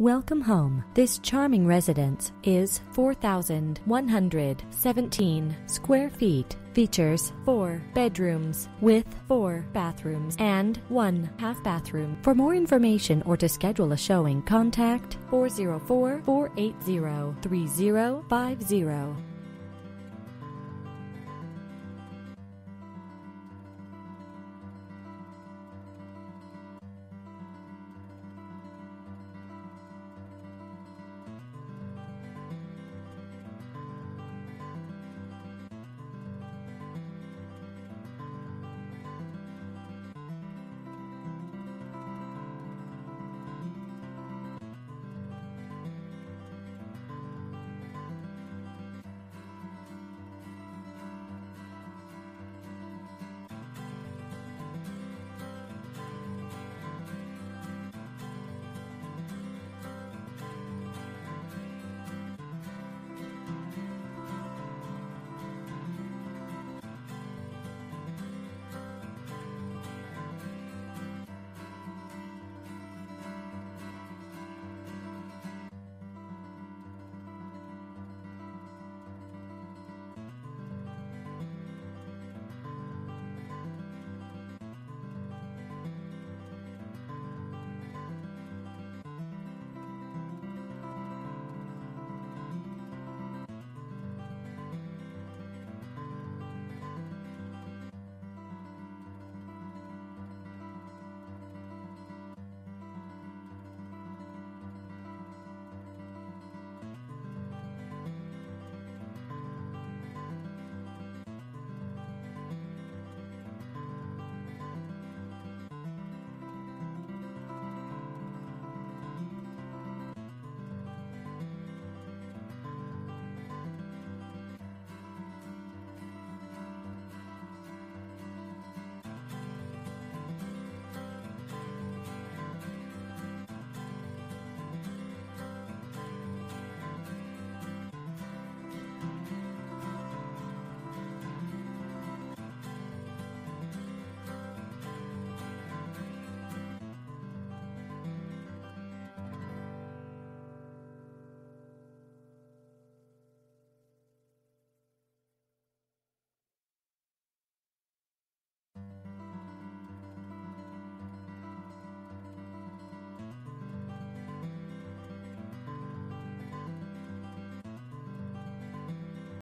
Welcome home. This charming residence is 4,117 square feet. Features four bedrooms with four bathrooms and one half bathroom. For more information or to schedule a showing, contact 404 480 3050.